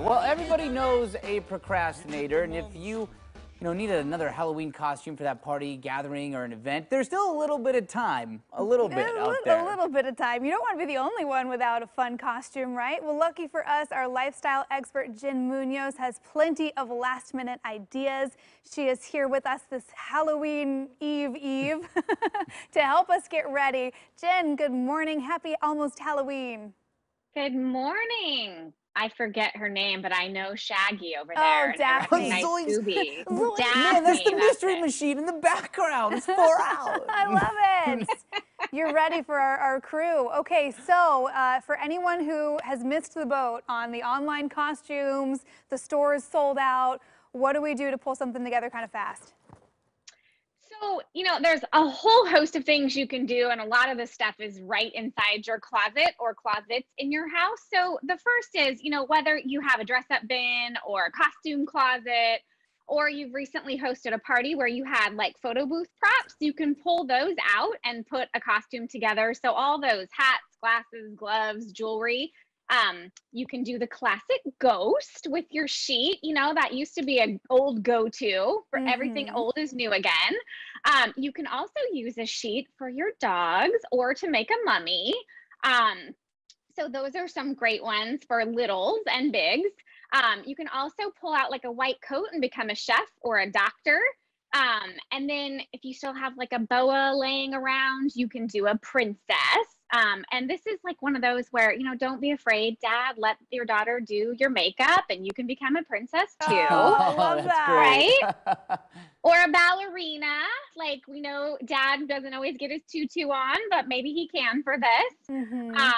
Well, everybody knows a procrastinator, and if you, you know, needed another Halloween costume for that party, gathering, or an event, there's still a little bit of time, a little bit a, out there. a little bit of time. You don't want to be the only one without a fun costume, right? Well, lucky for us, our lifestyle expert Jen Munoz has plenty of last-minute ideas. She is here with us this Halloween Eve Eve to help us get ready. Jen, good morning. Happy almost Halloween. Good morning. I forget her name, but I know Shaggy over Oh, there. and I Daphne. recognize Zoinks. Scooby. Zoinks. Man, that's the Daphne, mystery it. machine in the background. It's far out. I love it. You're ready for our, our crew. Okay, so uh, for anyone who has missed the boat on the online costumes, the store is sold out. What do we do to pull something together kind of fast? So, you know, there's a whole host of things you can do, and a lot of the stuff is right inside your closet or closets in your house. So, the first is, you know, whether you have a dress up bin or a costume closet, or you've recently hosted a party where you had like photo booth props, you can pull those out and put a costume together. So, all those hats, glasses, gloves, jewelry. Um, you can do the classic ghost with your sheet. You know, that used to be an old go to for everything Mhm. old is new again. Um, you can also use a sheet for your dogs or to make a mummy. Um, so those are some great ones for littles and bigs. Um, you can also pull out like a white coat and become a chef or a doctor. Um, and then if you still have like a boa laying around, you can do a princess. Um, and this is like one of those where, you know, don't be afraid, dad, let your daughter do your makeup and you can become a princess too Oh, I love that's that. great. or a ballerina. Like we know dad doesn't always get his tutu on, but maybe he can for this. Mhm. Um,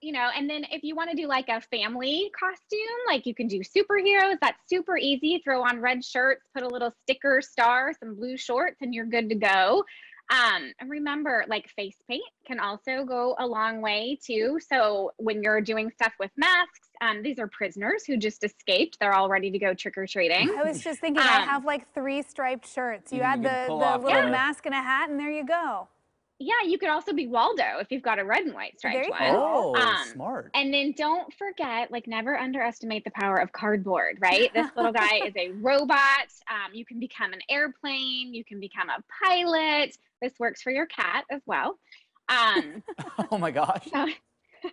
you know, and then if you want to do like a family costume, like you can do superheroes, that's super easy. Throw on red shirts, put a little sticker star, some blue shorts, and you're good to go. Um, and remember, like face paint can also go a long way too. So when you're doing stuff with masks, um, these are prisoners who just escaped. They're all ready to go trick or treating. I was just thinking, I Um, have like three striped shirts. You You add the, the little the- mask and a hat, and there you go. Yeah, you could also be Waldo if you've got a red and white There striped you one. Oh, Um, smart. And then don't forget, like, never underestimate the power of cardboard, right? This little guy is a robot. Um, you can become an airplane, you can become a pilot. This works for your cat as well. Um, oh my gosh. so-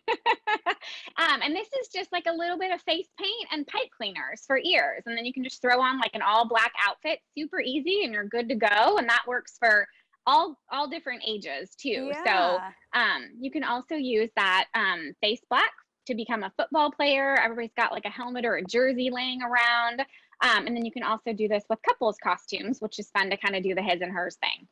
um, and this is just like a little bit of face paint and pipe cleaners for ears. And then you can just throw on like an all black outfit, super easy, and you're good to go. And that works for all all different ages too. So um, you can also use that um, face black to become a football player. Everybody's got like a helmet or a jersey laying around. Um, and then you can also do this with couples costumes, which is fun to kind of do the his and hers thing.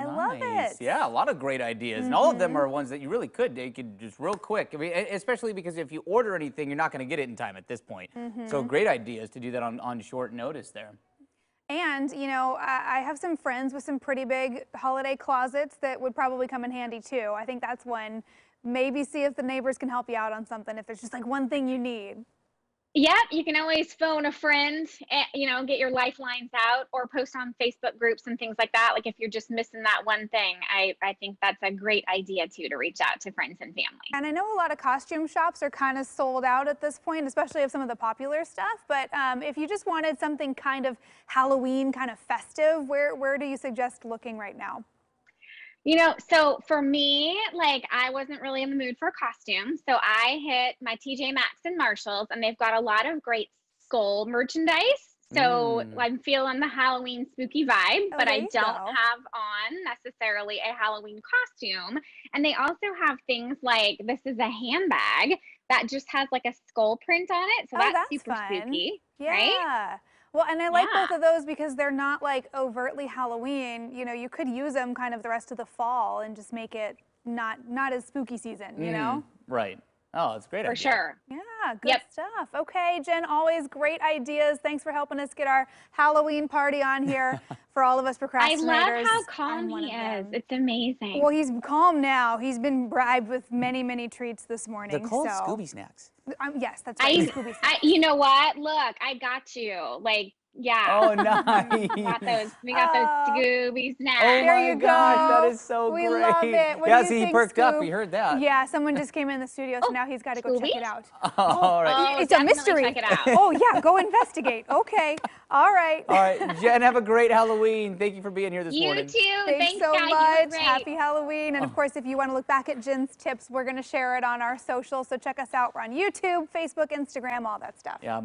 I love Nice. it. Yeah, a lot of great ideas, and all of them Mhm. are ones that you really could. You could just real quick. I mean, especially because if you order anything, you're not going to get it in time at this point. Mm-hmm. So great ideas to do that on, on short notice there. And, you know, I, I have some friends with some pretty big holiday closets that would probably come in handy too. I think that's one. Maybe see if the neighbors can help you out on something if there's just like one thing you need. Yep, you can always phone a friend, eh, you know, get your lifelines out or post on Facebook groups and things like that. Like if you're just missing that one thing, I, I think that's a great idea too to reach out to friends and family. And I know a lot of costume shops are kind of sold out at this point, especially of some of the popular stuff. But um, if you just wanted something kind of Halloween, kind of festive, where, where do you suggest looking right now? You know, so for me, like I wasn't really in the mood for a costume. So I hit my TJ Maxx and Marshalls, and they've got a lot of great skull merchandise. So Mm. I'm feeling the Halloween spooky vibe, Oh, but there I don't go. have on necessarily a Halloween costume. And they also have things like this is a handbag that just has like a skull print on it. So Oh, that's, that's super fun. spooky. Yeah. Right? Well, and I like Yeah. both of those because they're not like overtly Halloween. You know, you could use them kind of the rest of the fall and just make it not not as spooky season. You know. Mm, Right. Oh, it's great. For idea. sure. Yeah, good Yep. stuff. Okay, Jen, always great ideas. Thanks for helping us get our Halloween party on here for all of us procrastinators. I procrastinators. love how calm he is. them. It's amazing. Well, he's calm now. He's been bribed with many, many treats this morning. They're called so. Scooby snacks. Um, yes, that's I, right. Scooby I, you know what? Look, I got you. Like Yeah. Oh, nice. We got those. We got Oh. those Scooby snacks. Oh There my you gosh, that go. is so We great. love it. What do yeah, you see, he think, perked up. Scoop? We heard that. Yeah, someone just came in the studio, so Oh, now he's got to go check it out. Oh, all right. Oh, it's a mystery. check it out. Oh yeah, go investigate. Okay. All right. All right, Jen, have a great Halloween. Thank you for being here this You morning. You too. Thanks, so guys. You were much. great. Happy Halloween. Oh. And of oh. course, if you want to look back at Jen's tips, we're going to share it on our socials. So check us out. We're on YouTube, Facebook, Instagram, all that stuff. Yeah.